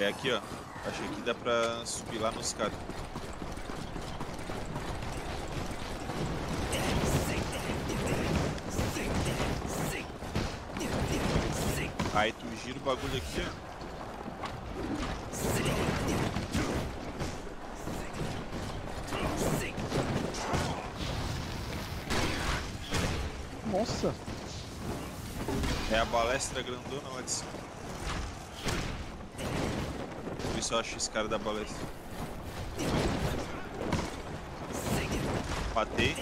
É aqui, ó. Acho que aqui dá pra subir lá nos caras. Aí tu gira o bagulho aqui, ó. Nossa. É a balestra grandona lá de cima. Isso eu acho esse cara da balestra. Matei.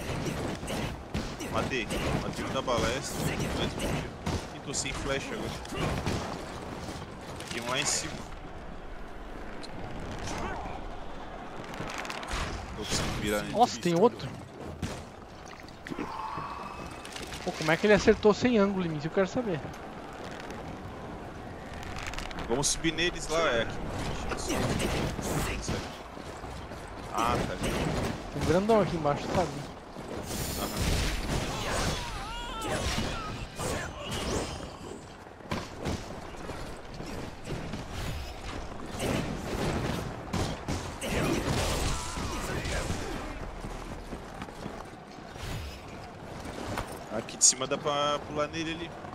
Matei. Matei um da balestra. E tô sem flecha agora. Tem um lá em cima. Tô conseguindo virar nele. Nossa, tem outro. Pô, como é que ele acertou sem ângulo em mim? Eu quero saber. Vamos subir neles lá, é aqui. Ah, tá ali. Tem um grandão aqui embaixo, sabe? Aqui de cima dá pra pular nele ali.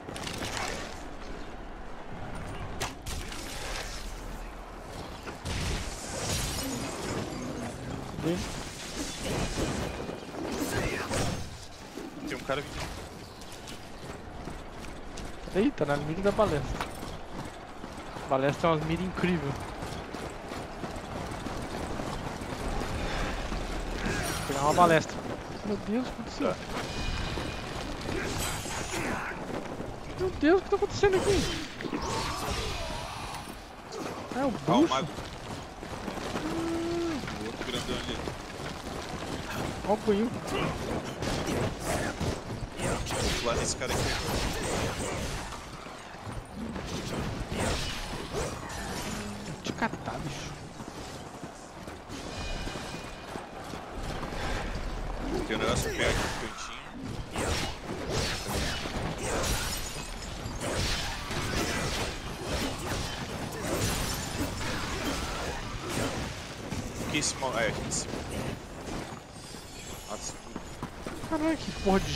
Tem um cara vindo. Eita, na mira da balestra. Balestra é umas mira incrível. Vou pegar uma balestra. Meu Deus, o que aconteceu? Meu Deus, o que tá acontecendo aqui? É o o bruxo. mago. O outro grandão ali. Olha o punho. Vou pular nesse cara aqui.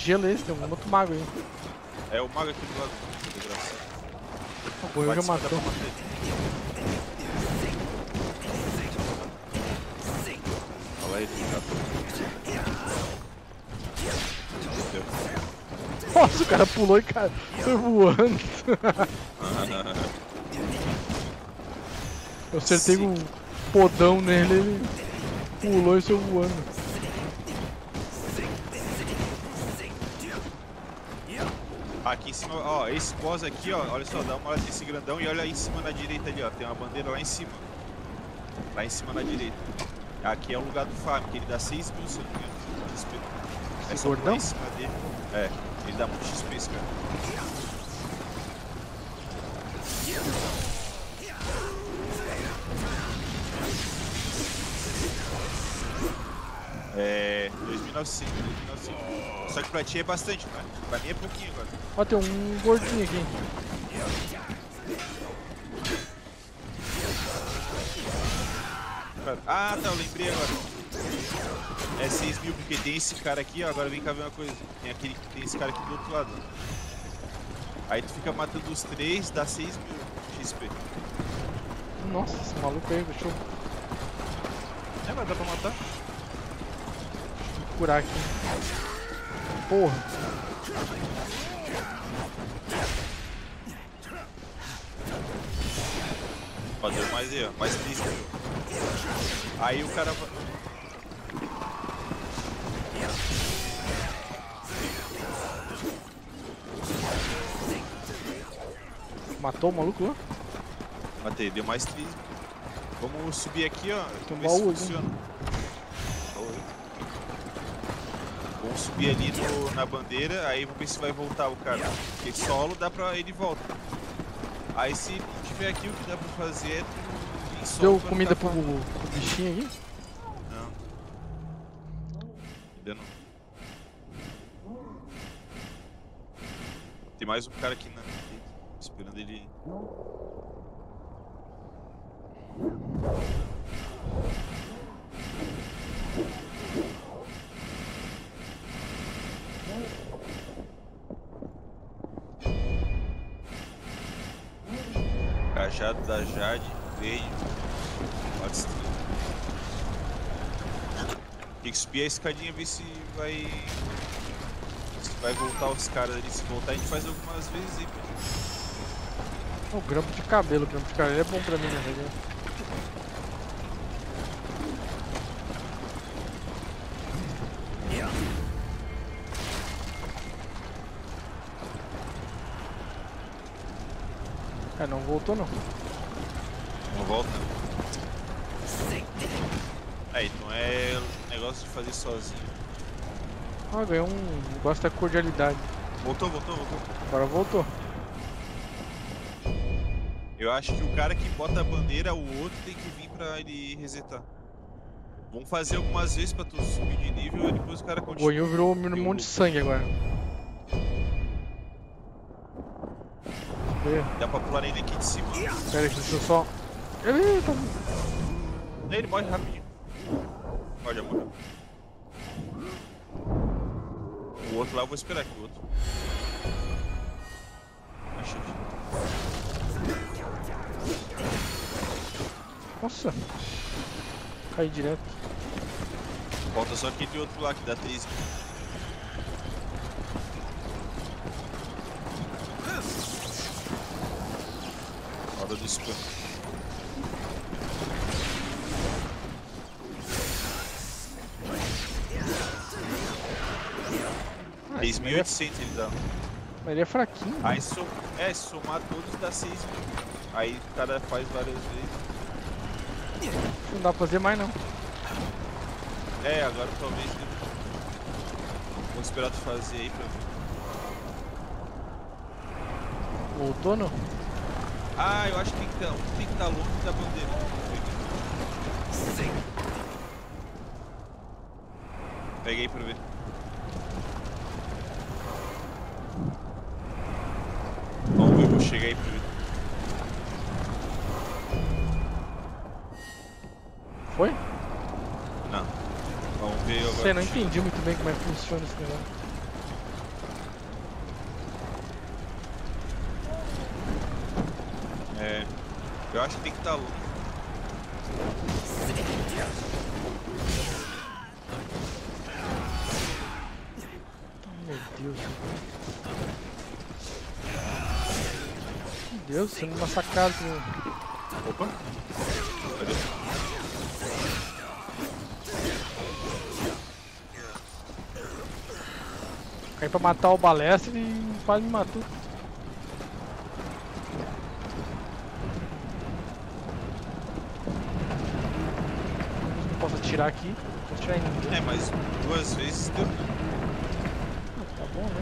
Gelo esse? Tem um outro mago aí. é o mago aqui do lado. Desgraçado. O Goiô já matou. Olha ele. Deu. Nossa, o cara pulou e cara, foi voando. Eu acertei um podão nele, ele pulou e saiu voando. Aqui em cima, ó, esse boss aqui, ó, olha só, dá uma olhada nesse grandão e olha aí em cima na direita ali, ó, tem uma bandeira lá em cima. Lá em cima na direita. Aqui é o lugar do farm, que ele dá 6 mil, se eu não me engano, XP. É só gordão? em cima dele. É, ele dá muito XP esse cara. É, 2.900, 2.900. Só que pra ti é bastante, cara. Pra mim é pouquinho agora. Ó, tem um gordinho aqui. Ah, tá, eu lembrei agora. É 6 mil, porque tem esse cara aqui, ó. Agora vem cá ver uma coisa. Tem, aquele, tem esse cara aqui do outro lado. Aí tu fica matando os três, dá 6 mil XP. Nossa, esse maluco aí, eu É, mas dá pra matar. Curar aqui. Porra. Deu mais aí, ó. Mais 3 mil. Aí o cara vai. Matou o maluco lá? Matei, deu mais 3 Vamos subir aqui, ó. Tem um se baú funciona. Baú subir ali no- na bandeira, aí vamos ver se vai voltar o cara. Porque solo dá pra ele volta. Aí se tiver aqui, o que dá pra fazer é tu solo Deu pra comida pro, pro bichinho aqui? Não. Ainda não. Tem mais um cara aqui na. Esperando ele. Cajado da Jade. Pode ser. Tem que subir a escadinha ver se vai. Se vai voltar os caras ali. Se voltar a gente faz algumas vezes aí. O grampo de cabelo, o grampo de cabelo é bom pra mim, né? É, não voltou não. Não volta? Aí, então é negócio de fazer sozinho. Ah, ganhou um negócio da cordialidade. Voltou, voltou, voltou. Agora voltou. Eu acho que o cara que bota a bandeira, o outro tem que vir pra ele resetar. Vamos fazer algumas vezes pra tu subir de nível e depois o cara O continua. Goiô virou um monte de sangue agora. Dá pra pular nele aqui de cima. Pera aí, deixa eu só. Eita! Daí ele morre rapidinho. Já morreu. O outro lá eu vou esperar aqui, o outro. Achei. Nossa! Caí direto. Falta só aquele outro lá que dá 3 Hora do spam. Ah, 3.800 ele dá. Mas ele é fraquinho. Aí som... é, somar todos dá 6 mil. Aí o cara faz várias vezes. Não dá pra fazer mais não. É, agora talvez. né? Vou esperar tu fazer aí pra ver. Voltou não? Ah, eu acho que tem que estar tem que estar longe da bandeira. Peguei pra ver. Vamos ver, vou chegar aí pra ver. Foi? Não. Vamos ver agora. Sei, não entendi muito bem como é que funciona esse negócio. É. Eu acho que tem que estar longe. Meu Deus. Meu Deus, sendo massacrado. Opa! Cadê? Caí pra matar o balestre e quase me matou. Atirar aqui. Posso atirar em ninguém. É, mas duas vezes deu. Tá bom, né?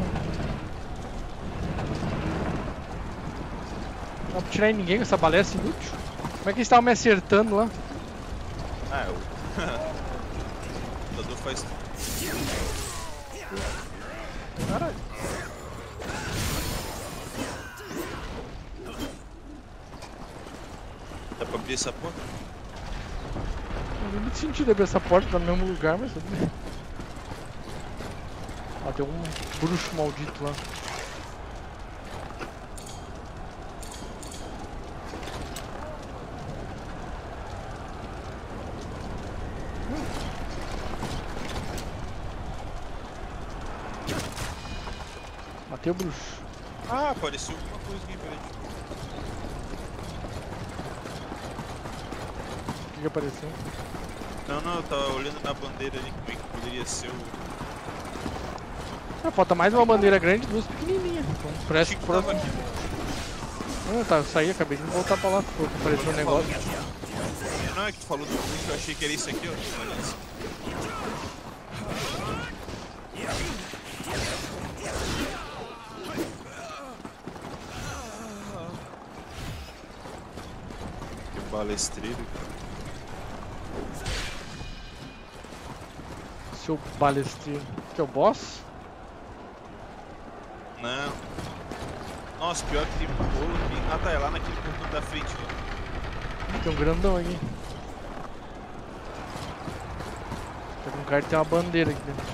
Não dá pra atirar em ninguém com essa balestra inútil. Como é que eles estavam me acertando lá? Ah, é o. o computador faz tudo. Caralho. Dá pra abrir essa porta? Muito sentido abrir essa porta, tá no mesmo lugar, mas tudo bem. Ó, tem um bruxo maldito lá. Matei o bruxo. Ah, apareceu alguma coisinha pra ele. O que, que apareceu? Não, não, eu tava olhando na bandeira ali como é que poderia ser o. Ah, falta mais uma bandeira grande e duas pequenininhas. Então, parece que próximo. aqui. Não, tá, eu saí, acabei de voltar pra lá, porque apareceu um negócio. Não, é que tu falou do bruxo, eu achei que era isso aqui, ó. Olha isso. Um Seu balestreiro. Que é o boss? Não. Nossa, pior que tem um rolo aqui. Ah tá, é lá naquele portão da frente. Ó. Tem um grandão aqui. Tem um cara que tem uma bandeira aqui dentro.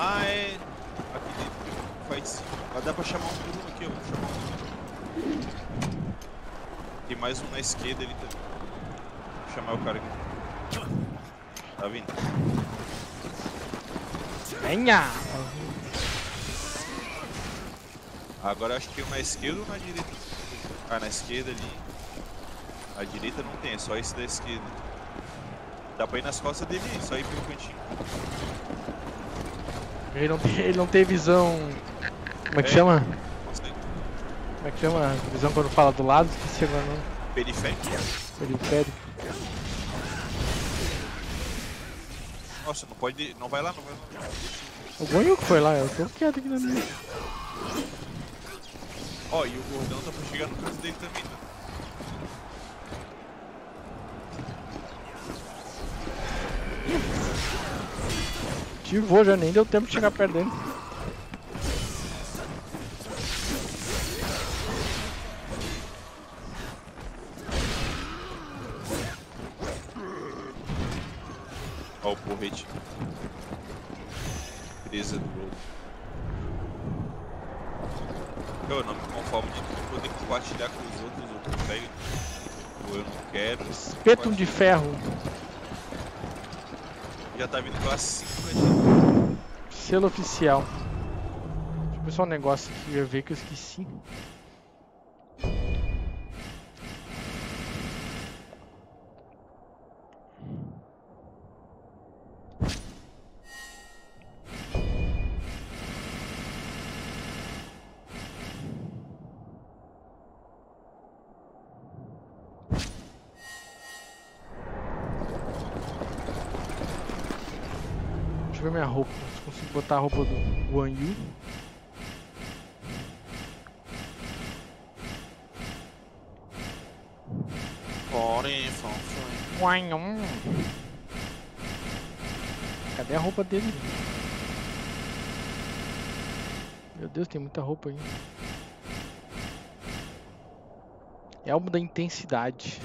Ah, é. Aqui dentro faz. Mas dá pra chamar um por um aqui, ó. Vou chamar um. Tem mais um na esquerda ali também. Vou chamar o cara aqui. Tá vindo? Venha! Agora acho que tem um na esquerda ou na direita? Ah, na esquerda ali. A direita não tem, é só esse da esquerda. Dá pra ir nas costas dele, só ir pelo cantinho. Ele não tem, ele não tem visão. Como é que É. chama? Como é que chama? Visão quando fala do lado, esqueci agora não. Periférico. Periférico. Nossa, não pode. Não vai lá, não vai lá. O Gonho que foi lá, eu tô quieto aqui na minha. Ó, e o gordão tá pra chegar no canto dele também, tá? Ativou já, nem deu tempo de chegar perto dele. Ferro. Já tá vindo classe 5 pra gente. Selo oficial. Deixa eu ver só um negócio aqui, eu ver que eu esqueci. Botar a roupa do Guan Yu. Cadê a roupa dele? Meu Deus, tem muita roupa aí. Elmo da intensidade.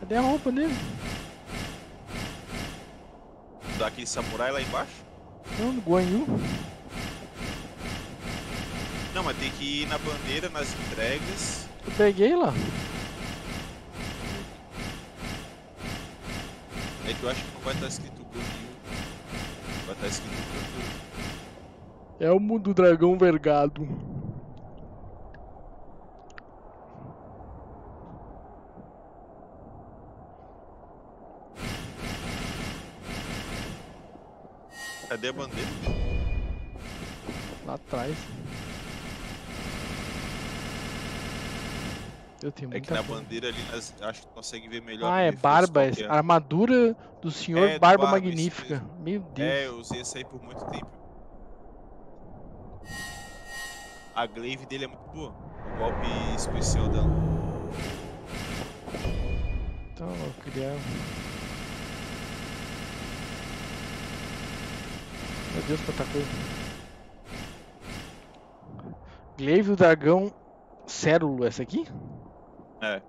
Cadê a roupa dele? Daquele samurai lá embaixo? Não, do Guan Yu. Não, mas tem que ir na bandeira, nas entregas. Eu peguei lá. É que eu acho que não vai estar escrito Gonil. Vai estar escrito Goku. Elmo do dragão vergado. Cadê a bandeira? Lá atrás. Eu tenho É que na coisa. bandeira ali nós, acho que consegue ver melhor. Ah, é barba. é é. Armadura do senhor É, Barba Barba, Magnífica. Meu Deus. É, eu usei essa aí por muito tempo. A glaive dele é muito boa. O golpe especial dela. Então, eu queria. Meu Deus, quanta coisa. Glaive do dragão Cérulo, essa aqui? É.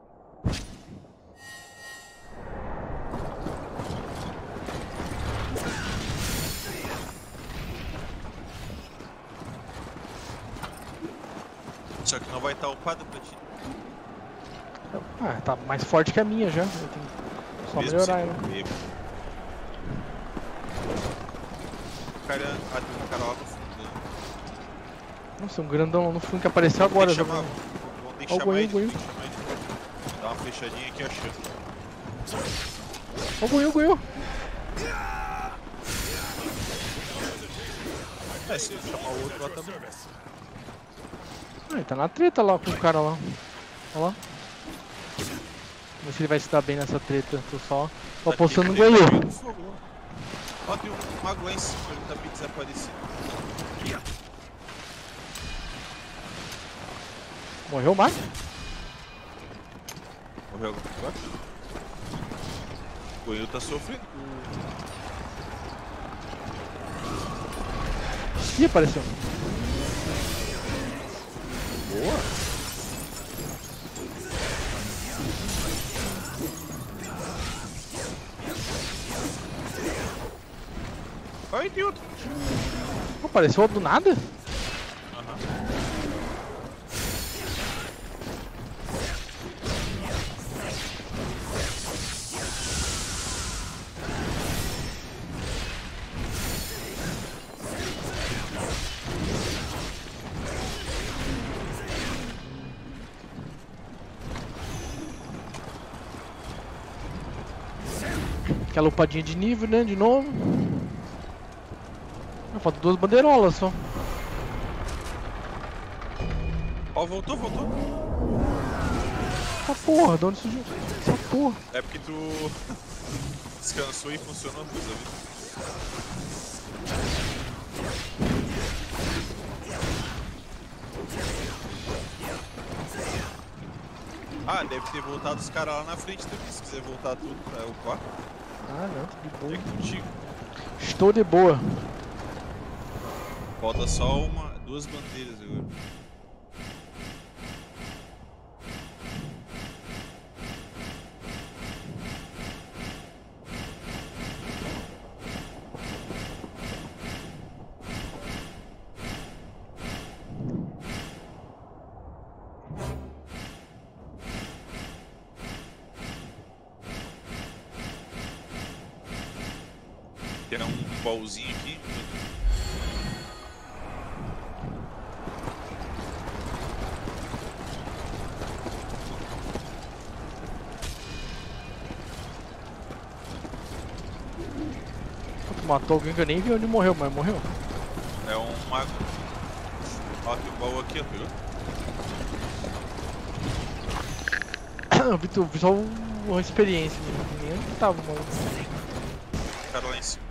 Só que não vai estar upado pra ti. Ah, tá mais forte que a minha já. Eu tenho só mesmo melhorar ela. Cara, tem um cara lá no fundo. né? Nossa, um grandão lá no fundo que apareceu agora. Tem que chamar, jogando. vamos ter que chamar ele, tem que chamar ele. Dá uma fechadinha aqui, achando. Ó, o Goiú, Goiú. É, se eu chamar o outro lá também. Ah, ele tá na treta lá com o cara lá. Olha lá. Vamos ver se ele vai se dar bem nessa treta. Tô só, Tá apostando no aqui, Tem um mago lá em cima, ele tá bem desaparecido. Morreu o Mago? Morreu agora? O Goiú tá sofrendo. Ih, apareceu. Boa. Tem outro. Apareceu do nada? Aquela upadinha de nível, né? De novo. Falta duas bandeirolas só. Ó, voltou, voltou. Essa porra, de onde surgiu? Essa porra. É porque tu descansou e funcionou duas vezes. Ah, deve ter voltado os caras lá na frente também, se quiser voltar tudo pra upar. Ah, não, tô de É boa. contigo. Estou de boa. Falta só uma, duas bandeiras agora. Matou alguém que eu nem vi onde morreu, mas morreu. É um mago. Ó, tem um baú aqui, ó, pegou? Eu vi, tu- vi só um- uma experiência. Nem onde tava, mano. O cara lá em cima.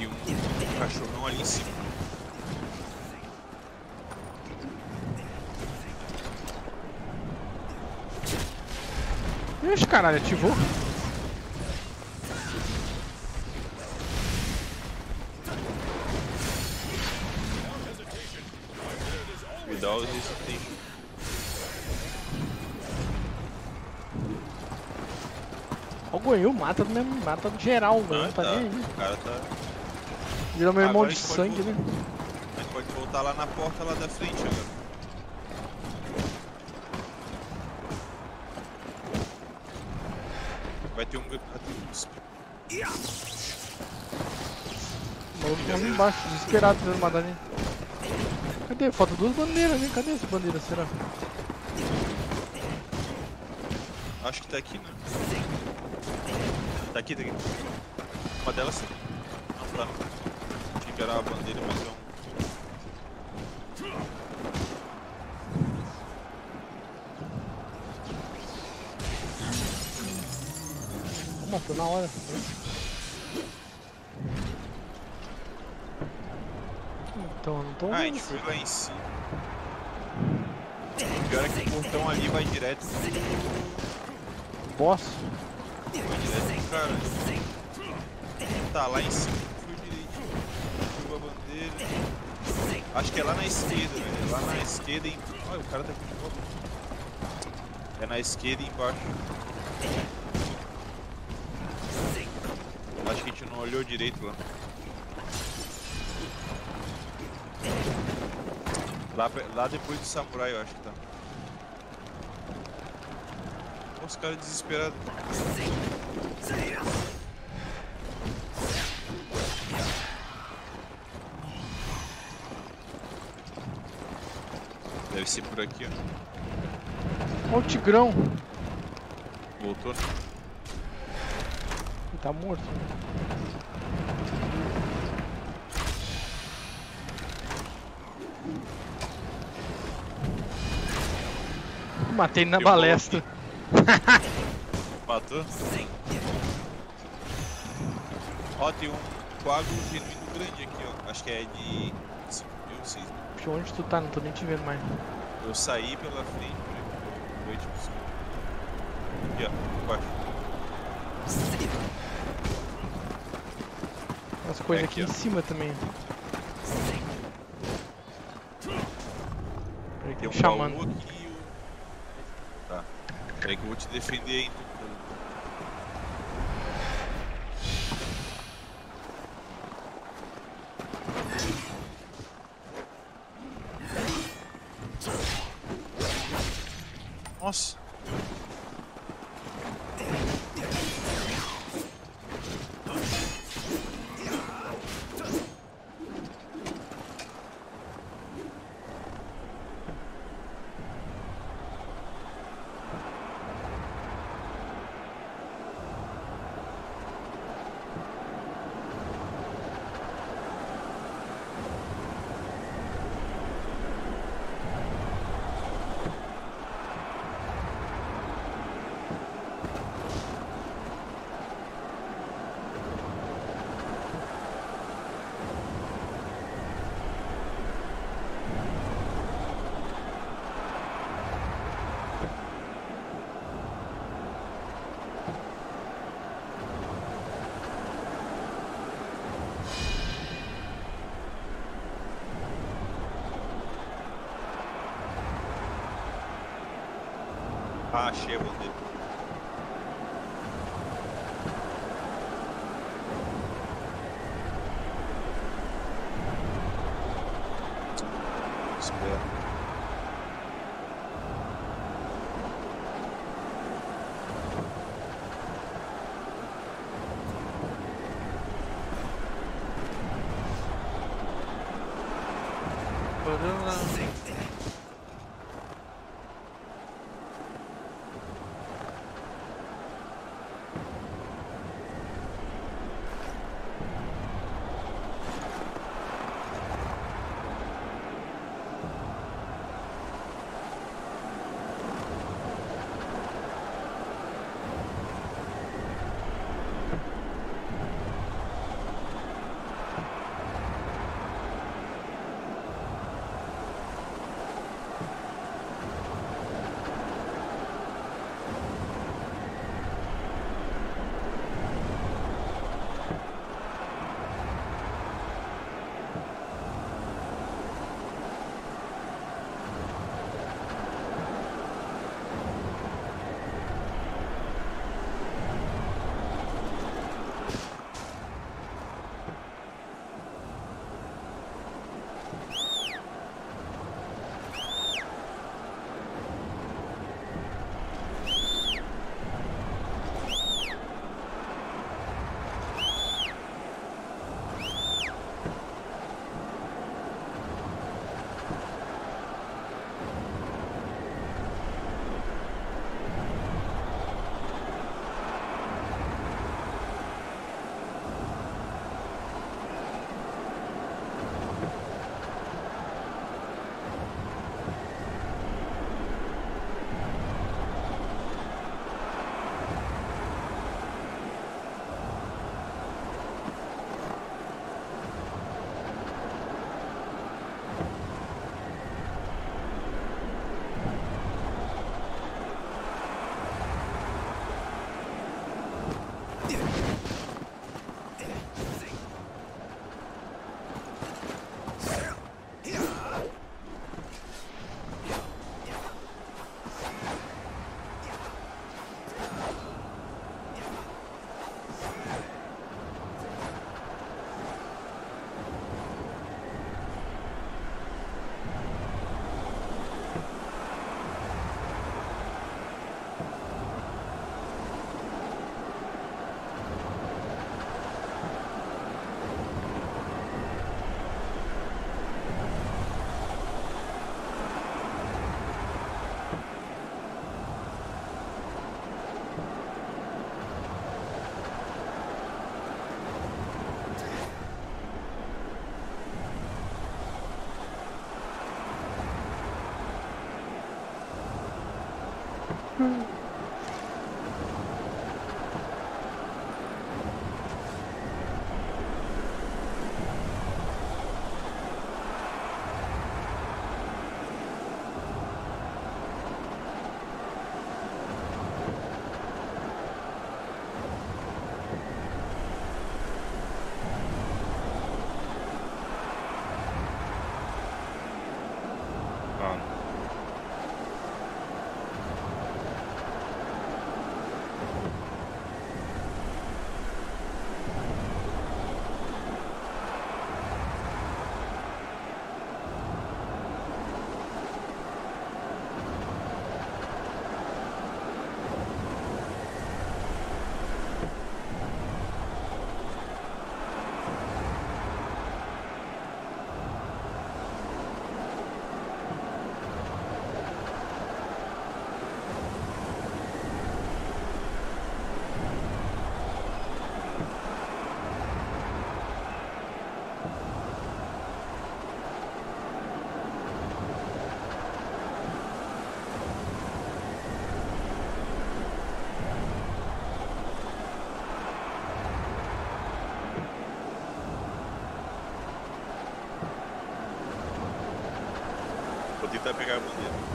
E um cachorrão ali em cima. Ixi, caralho, ativou. Without hesitation. Ó, o Goiú mata do mesmo, mata do geral, mano. Ah, Não tá tá. nem aí. O cara tá. Virou meu irmão de sangue, né? A gente pode voltar lá na porta lá da frente agora. Vai ter um. vai ter um- O maluco tá lá embaixo, desesperado tentando matar ele. Cadê? Falta duas bandeiras, né? Cadê essa bandeira, será? Acho que tá aqui, né? Tá aqui, tá aqui. Uma delas sim. Não, tá. Tinha que era a bandeira, mas é um. Vamos, tô na hora. Então, não tô Ah, a gente foi lá em cima. O pior é que o portão ali vai direto. Boss. Vai direto pro cara. Tá, lá em cima. Foi. Pegou a bandeira. Acho que é lá na esquerda, velho. Lá na esquerda em. Olha, o cara tá aqui de volta. É na esquerda e embaixo. Acho que a gente não olhou direito lá. Lá, lá depois do samurai, eu acho que tá. Olha Os caras desesperados. Deve ser por aqui, ó. Olha o Tigrão. Voltou. né? Ele tá morto. Matei ele na balestra. Matou? Ó, tem um coágulo genuíno grande aqui, ó. Acho que é de 5 mil, 6 mil. Onde tu tá? Não tô nem te vendo mais. Eu saí pela frente, né? Foi tipo assim. Aqui, ó, embaixo. coisa É aqui, aqui, em cima também. Peraí, Tem um chamando. baú aqui. Tá. Peraí que eu vou te defender então. Nossa. Whatever. Vou tentar pegar a bandeira.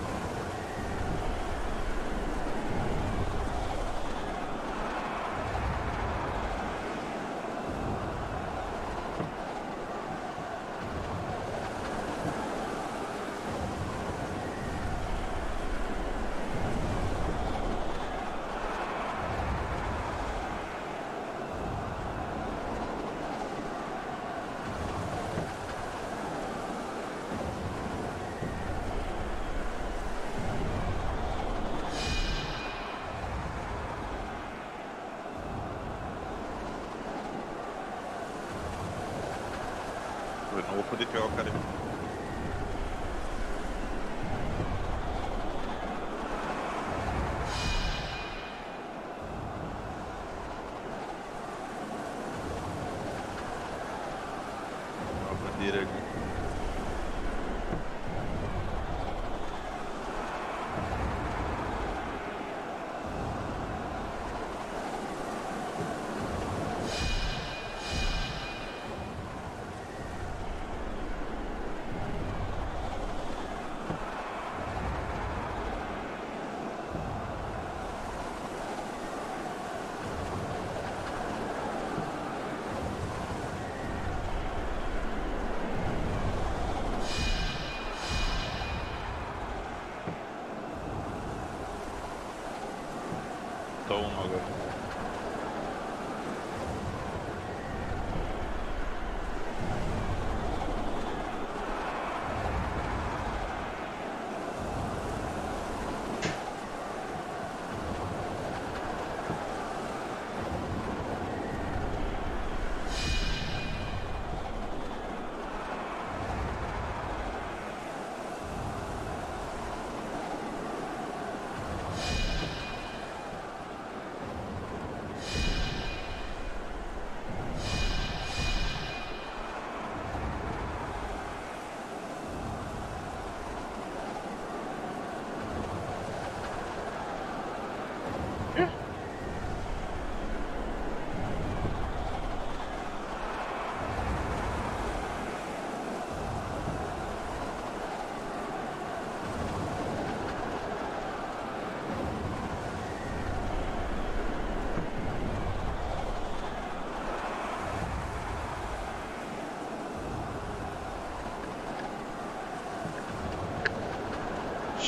Eu não vou poder pegar o cara.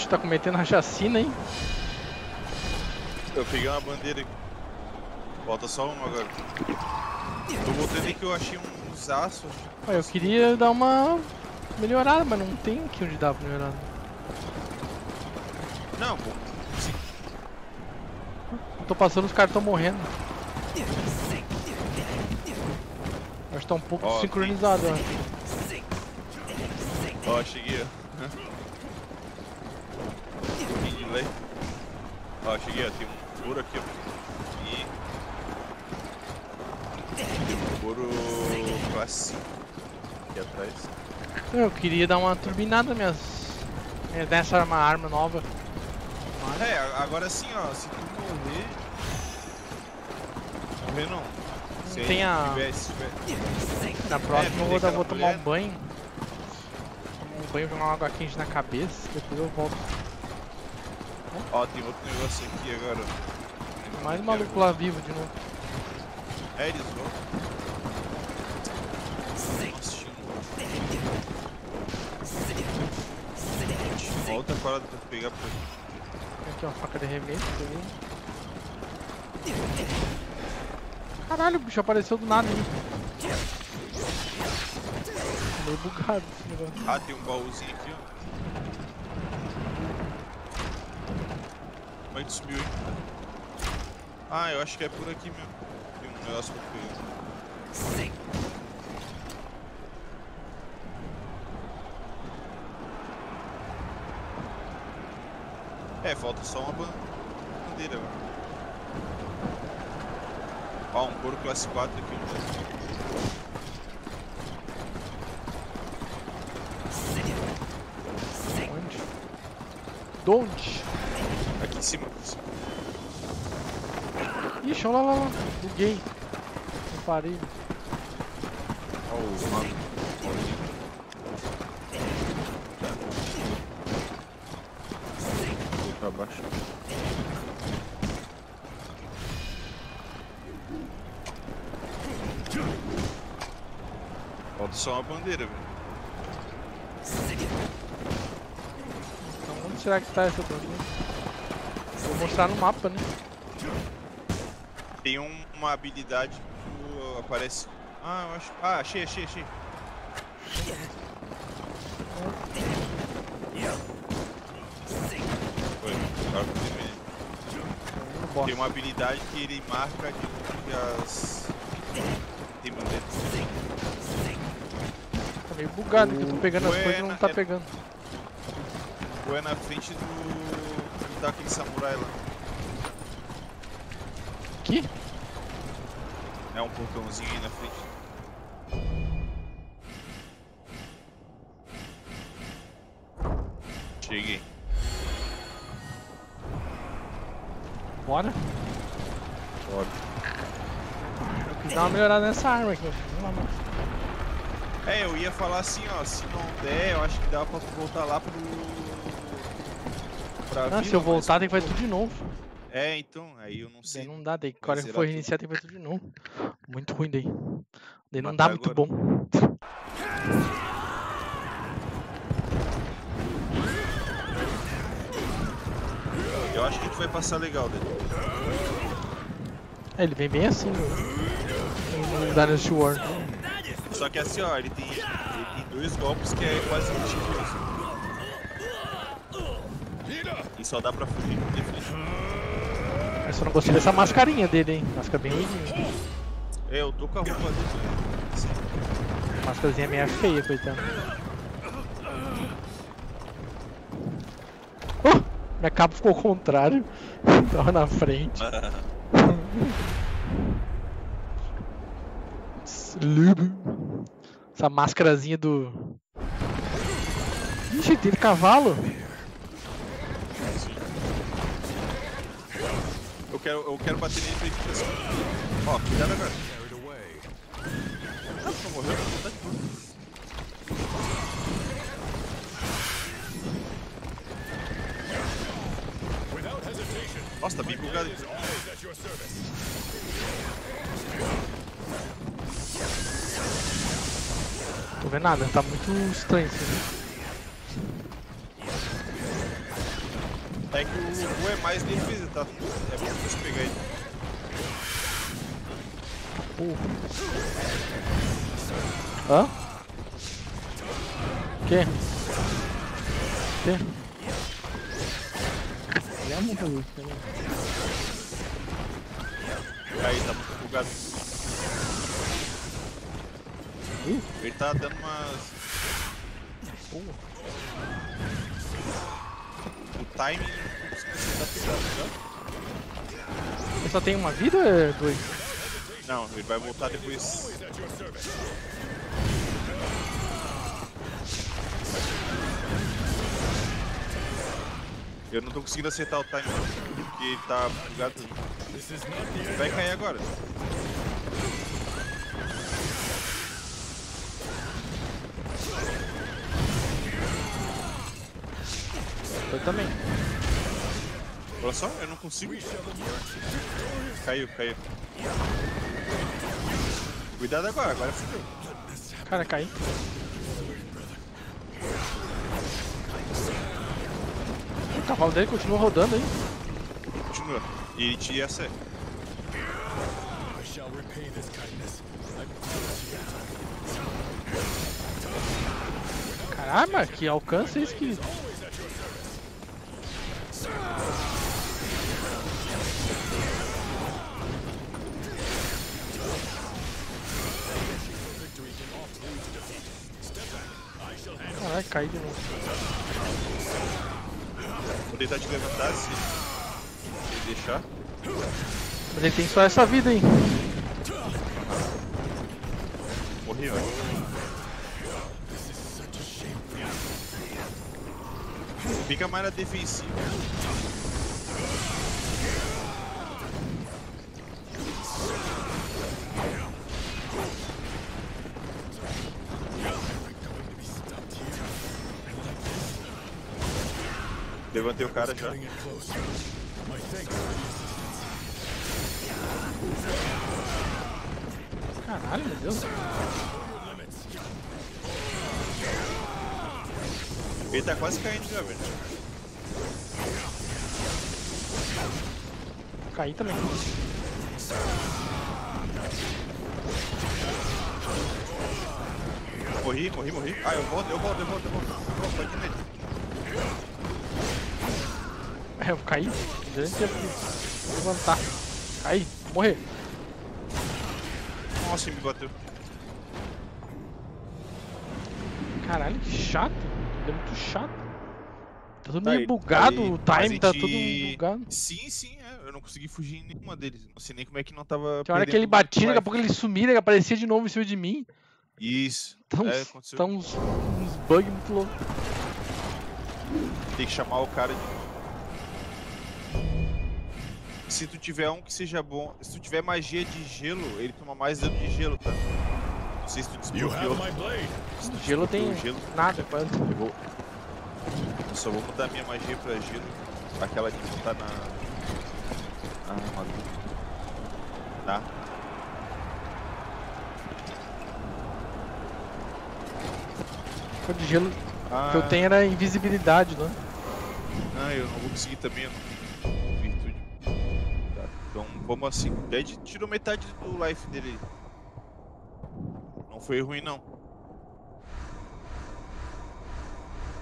Ixi, tá cometendo uma chacina, hein? Eu peguei uma bandeira aqui. Falta só uma agora. Tô voltando que eu achei uns aços. Olha, eu queria dar uma melhorada, mas não tem aqui onde dá pra melhorar. Não, pô. Eu tô passando, os caras tão morrendo. Acho que tá um pouco Ó, sincronizado, ó. Ó, cheguei, ó. Um pouquinho de delay. Ó, cheguei, ó. Tem um furo aqui, E. Furo classe 5 aqui atrás. Eu queria dar uma turbinada minhas. Nessa arma, arma nova. Mas- É, agora sim, ó. Se tu morrer. Morrer não. Se tem a- tiver, se tiver. Na próxima eu vou, aquela vou tomar um banho. Tomar um banho, jogar uma água quente na cabeça, depois eu volto. Ó, tem outro negócio aqui agora. Mais maluco lá vivo de novo. É, eles vão. Outra parada pra pegar pra Tem aqui uma faca de arremesso, peguei. Caralho, o bicho apareceu do nada aí. Meio bugado esse negócio. Ah, tem um baúzinho aqui, ó. Que subiu aí? Ah, eu acho que é por aqui mesmo. Tem um negócio pra pegar. É, falta só uma ban- bandeira agora. Ó, um couro classe 4 aqui. Onde? Donde? Aqui em cima. Aqui em cima. Ixi, olha lá, Buguei. Não parei. Ó, o mano. baixo. Falta só uma bandeira, velho. Então onde será que tá essa bandeira? Vou mostrar no mapa, né? Tem um- uma habilidade que tu aparece. Ah, eu acho. Ah, achei, achei, achei. Foi, que boss. Tem uma habilidade que ele marca de as. Tem. Tá meio bugado aqui, eu tô pegando as coisas e não tá é- pegando. Ou é na frente do. daquele samurai lá. Aqui? É um portãozinho aí na frente. Cheguei. Bora. Bora. Eu quis dar uma melhorada nessa arma aqui. É, eu ia falar assim, ó, se não der, eu acho que dá pra voltar lá pro. Pra Ah, vila, se eu mas- voltar tem que fazer tudo de novo. É, então, aí eu não Daí sei. não dá, daí agora tudo. reiniciar tem que fazer tudo de novo. Muito ruim daí. Daí não Matar dá muito agora. bom. Eu acho que a gente vai passar legal dele. É, ele vem bem assim no, no Dynasty War. Só que assim, ó, ele tem, ele tem dois golpes que é quase multiplicação. E só dá pra fugir com defesa. Só não gostei dessa mascarinha dele, hein? Máscara bem ruimzinha. É, eu tô com a roupa dele. Máscarazinha meio feia, coitado. Oh! Minha capa ficou ao contrário. Tava na frente. Essa máscarazinha do. Ixi, tem cavalo. Quero, eu quero bater nele pra ele ficar assim. Ó, cuidado agora. Ah, tu morreu? Tá de boa. Nossa, tá bem bugado. Tô vendo nada, tá muito estranho isso. né? É que o, o é mais defesa, tá? É bom você pegar ele. Porra. Hã? Que? Que? Aí, tá muito bugado. Ele tá dando umas. Porra. Timing tá tá? Ele só tem uma vida ou é dois? Não, ele vai voltar depois. Eu não tô conseguindo acertar o timing porque ele tá bugado. Vai cair agora. Eu também. Olha só, eu não consigo. Caiu, caiu. Cuidado agora, agora fudeu. Cara, caí. O cavalo dele continua rodando aí. Continua. E te acerta. Caralho, mas que alcance é esse que. Tentar te levantar se ele deixar. Mas ele tem só essa vida aí. Morri, ó. Fica mais na defensiva. Levantei o cara já. Caralho, meu Deus. Ele tá quase caindo já, velho. Caí também. Morri, morri, morri. Ah, eu volto, eu volto, eu volto, eu volto. Eu volto, ir nele. É, eu caí. Durante a levantar. Caí. Morrer. Nossa, ele me bateu. Caralho, que chato. É muito chato. Tá tudo Tá meio aí, bugado, aí, o time tá tudo bugado. Sim, sim, é. Eu não consegui fugir em nenhuma deles. Não sei nem como é que não tava. Tinha hora que ele batia, daqui a pouco ele sumia, ele aparecia de novo em cima de mim. Isso. Tá uns, É, tá uns, uns bugs muito loucos. Tem que chamar o cara de. Se tu tiver um que seja bom. Se tu tiver magia de gelo, ele toma mais dano de gelo, tá? Não sei se tu You have desbloqueou. Se tu Gelo tem gelo. nada, quase. Eu vou. Eu só vou mudar minha magia pra gelo. Aquela de botar na. Na armadura. Tá? O de gelo Ah, que eu tenho era invisibilidade, né? Não, eu não vou conseguir também, eu não. Tá, vamos assim. Dead tirou metade do life dele. Não foi ruim não.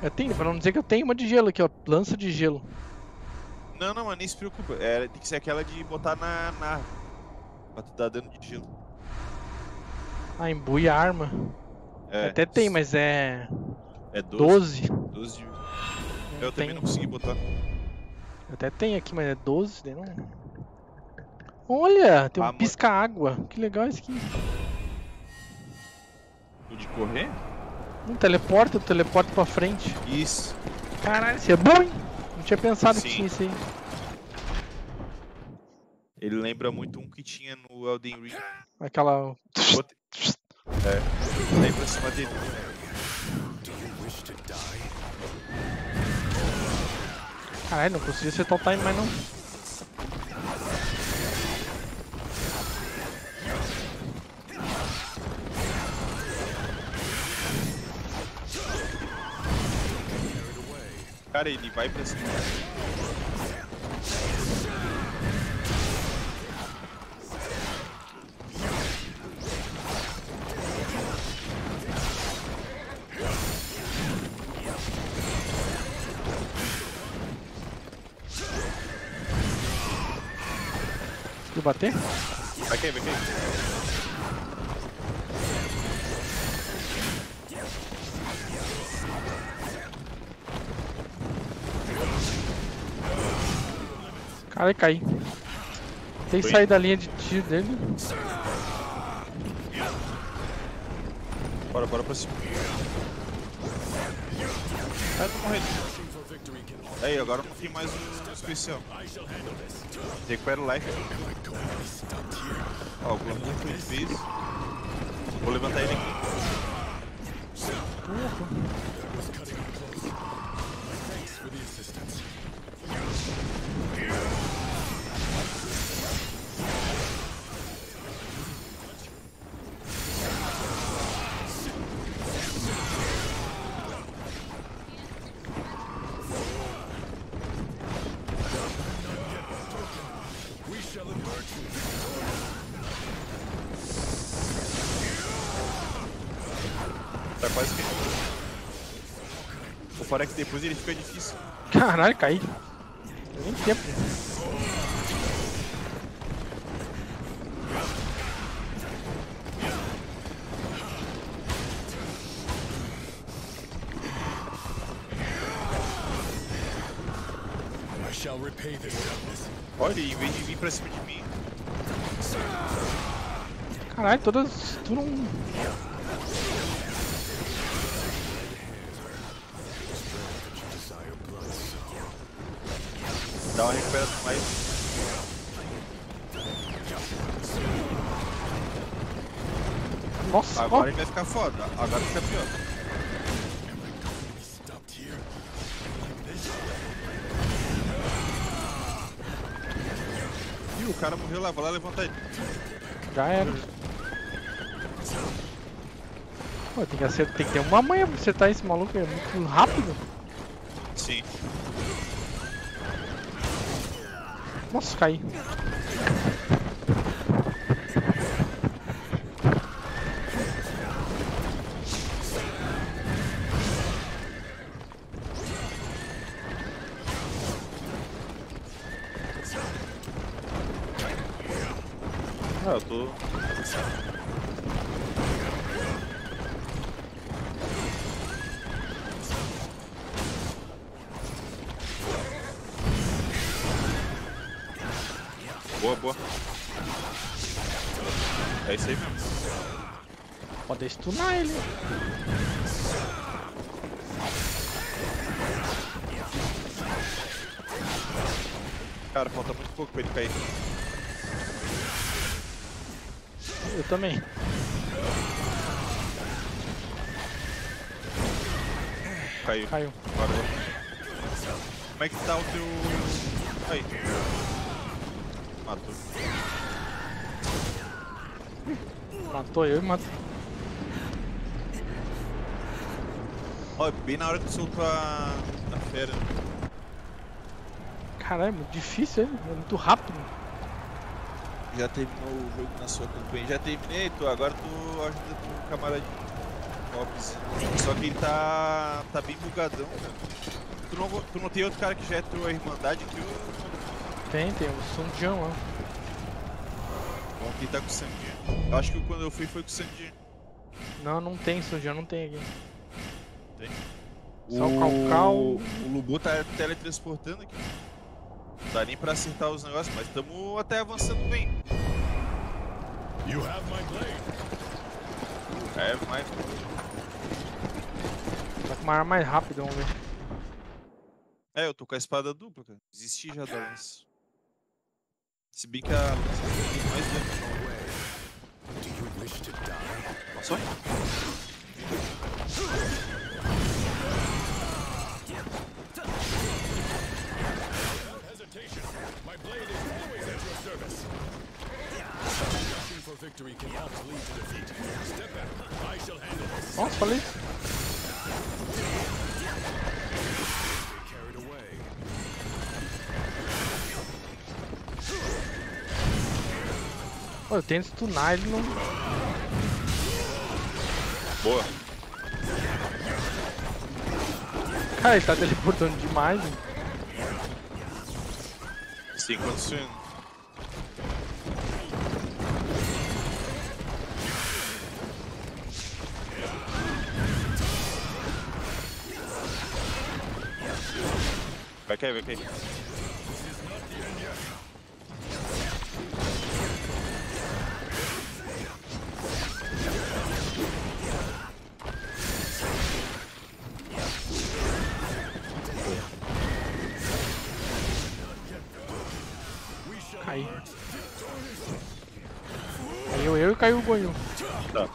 Eu tenho, pra não dizer que eu tenho uma de gelo aqui, ó. Lança de gelo. Não, não, mas nem se preocupa. É, tem que ser aquela de botar na, na. Pra tu dar dano de gelo. Ah, embui a arma. É, Até tem, mas é. É 12. 12. 12 de... Não Eu também não consegui botar. Eu Até tem aqui, mas é 12, daí não. Olha, tem um Ah, pisca-água. Que legal isso aqui. O de correr? Um teleporta, teleporta pra frente. Isso. Caralho, isso é bom, hein? Não tinha pensado que Sim. tinha isso aí. Ele lembra muito um que tinha no Elden Ring. Aquela. É. Lembra cima dele. Do you wish to die? Caralho, não consegui acertar o time mais não. Cara, ele vai pra cima. Conseguiu bater? Vai cair, vai cair. Caralho, caí. Tem que sair da linha de tiro dele. Bora, bora pra cima. Ai, victory can Aí, agora não tem mais um especial. O life. Ó, o Globo foi fez. Vou levantar ele aqui. That O fora é depois ele fica difícil. Caralho, caí. Nem tempo. I shall repay this kindness. Olha, em vez de vir pra cima de mim. Caralho, todas. Tu não. Agora ele vai ficar foda. Agora fica pior. Ih, o cara morreu lá. Vai lá levantar ele. Já era. Pô, tem que, acertar, tem que ter uma manha pra acertar esse maluco. É muito rápido. Sim. Nossa, caí. Boa, boa. É isso aí mesmo. Pode stunar ele. Cara, falta muito pouco pra ele cair. Eu também. Caiu. Caiu. Agora. Como é que tá o teu. Aí. Matou. Matou eu e matou. Ó, bem na hora que tu soltou a. a fera. Caralho, é muito difícil ele. É muito rápido. Já terminou o jogo na sua campanha. Já terminei, tu. Agora tu ajuda teu camaradinho. Ops. Só que ele tá. tá bem bugadão, cara. Tu não, tu não tem outro cara que já entrou a Irmandade que o. Tem, tem o Sundian lá. Bom, quem tá com o Sanguinho. Eu acho que quando eu fui foi com o Sanguinho. Não, não tem Sundian, não tem aqui. Tem. Só o Calcal. O Lubu tá teletransportando aqui. Não dá nem pra acertar os negócios, mas estamos até avançando bem. You have my blade. É, mas. Tá com uma arma mais rápida, vamos ver. É, eu tô com a espada dupla, cara. Desisti já da lança. Se bem que a lança tem mais dano. Do you wish to die? Só? Without hesitation, my blade is always at your service. Rushing for victory can oft lead to defeat. Step back. I shall handle this. Nossa, falei. Pô, eu tento stunar ele não. Boa. Cara, ele tá teleportando demais. hein? Sim, acontecendo. Vai cair, vai cair. Tá.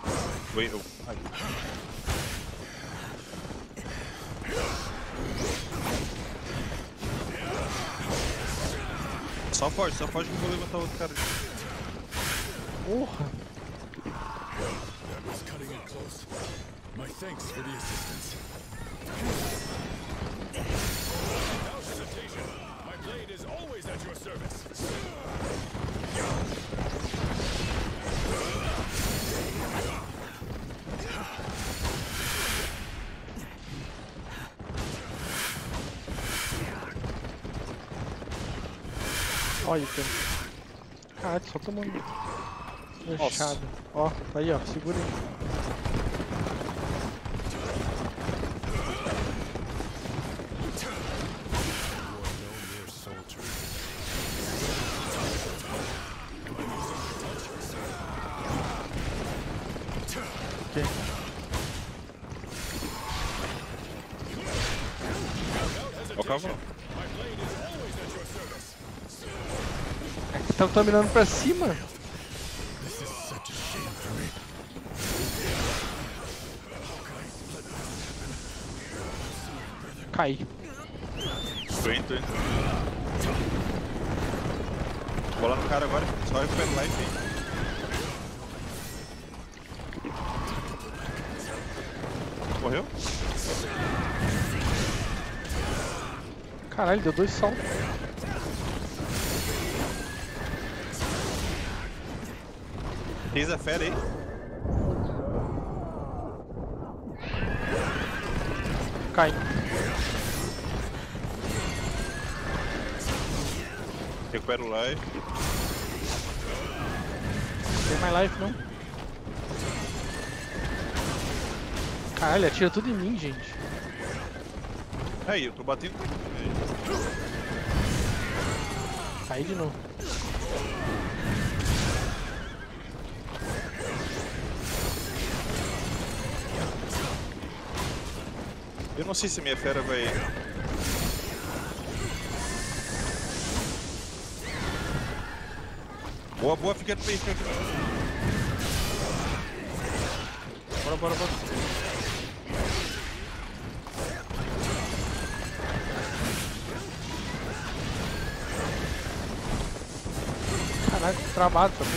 Foi eu. Ai. Só foge, só foge que eu vou levantar outro cara. Porra. That was cutting it close. My thanks for the assistance. My blade is always at your service. Olha, tem. Caralho, só tomando. Fechado. Ó, tá aí, ó. Segura aí. Me. Caí. Tô indo, tô indo. Vou lá no cara agora, só recupero life aí. Morreu? Caralho, deu dois saltos. A fera aí. Cai. Recupero o life. Tem mais life não. Caralho, atira tudo em mim, gente. Aí, eu tô batendo. Cai de novo. Eu não sei se a minha fera vai. Boa, boa, fica no meio, fica aqui. Bora, bora, bora. Caralho, travado porra.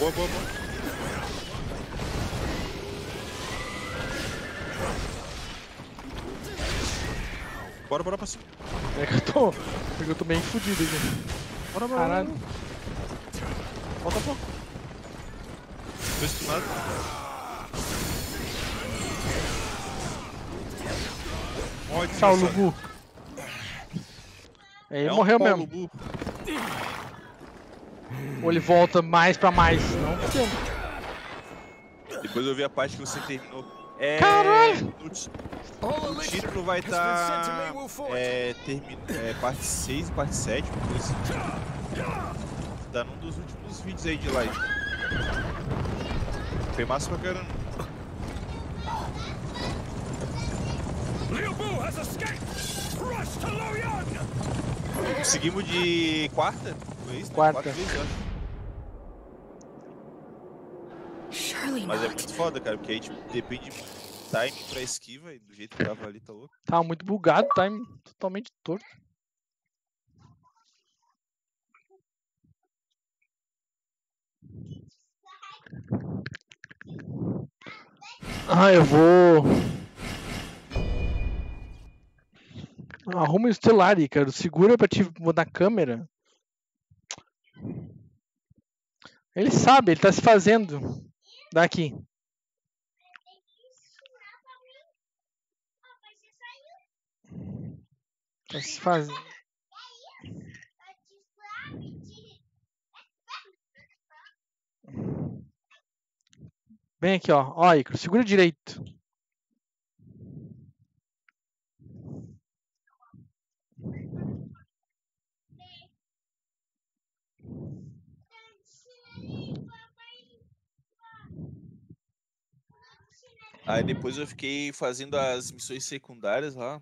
Boa, boa, boa. Bora, bora pra cima. É que eu tô. É que eu tô bem fudido aqui. Bora, bora. Caralho. bora. Falta pouco. Tô estunado. Ó, Tchau. Lubu. É, ele É um morreu pau mesmo. Lubu. Ou ele volta mais pra mais. Não, porque... Depois eu vi a parte que você terminou. É, Caralho! Elixir título vai estar. É, termi- é, parte 6 e parte 7. uma coisa assim. Tá num dos últimos vídeos aí de live. Foi massa pra caramba. Conseguimos de quarta? Foi isso? né? Quarta. Quatro vezes, eu acho. Surely Mas é muito foda, cara, porque aí tipo, depende muito timing pra esquiva e do jeito que tava ali, tá louco. Tava muito bugado, time totalmente torto. Ah, eu vou. Arruma o estelar aí, cara. Segura pra te mudar a câmera. Ele sabe, ele tá se fazendo. Daqui. Se fazendo. Vem aqui, ó. Ó, Icaro, segura direito. Aí depois eu fiquei fazendo as missões secundárias lá.